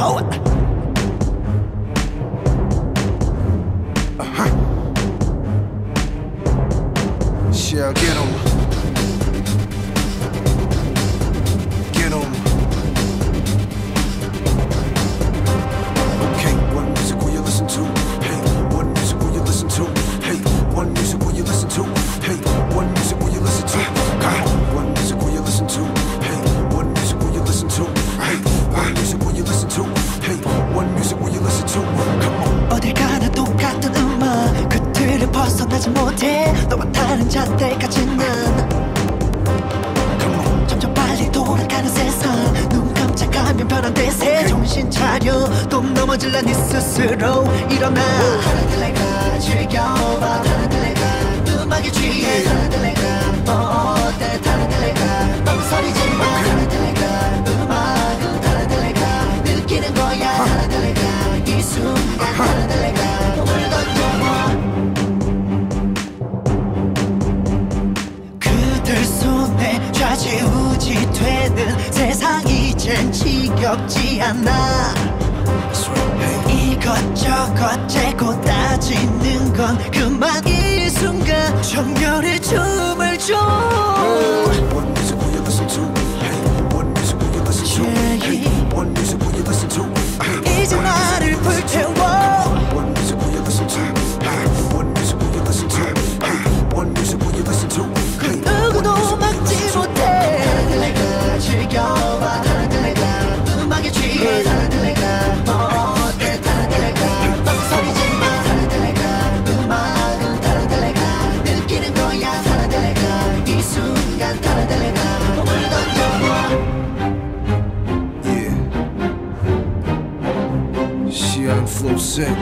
Oh. Yeah, get 'em. Come on. 점점 빨리 돌아가는 세상. 눈 깜짝하면 변한 대세 정신 차려. 또 넘어질라 네 스스로 일어나. 다른 내가 즐겨봐. 다른 내가 음악에 취해 좌지우지 되는 세상 이젠 지겹지 않아. 이것저것 재고 따지는 건 그만 이 순간 정열의 춤을 줘 Sick. You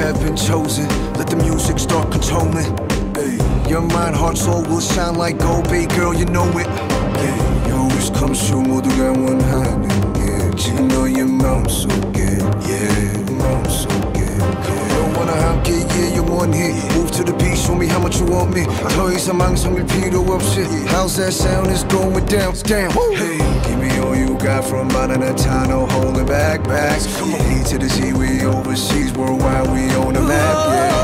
have been chosen. Let the music start controlling. Your mind, heart, soul will shine like gold, babe girl. You know it. yeah. 영원한 함께 yeah 영원히 Move to the beat, show me how much you want me. 더 이상 망설일 필요 없이. How's that sound? It's going down, down. Hey, give me all you got from out of the time, no holding back, back. Come on, E to the Z, we overseas, worldwide, we on the map.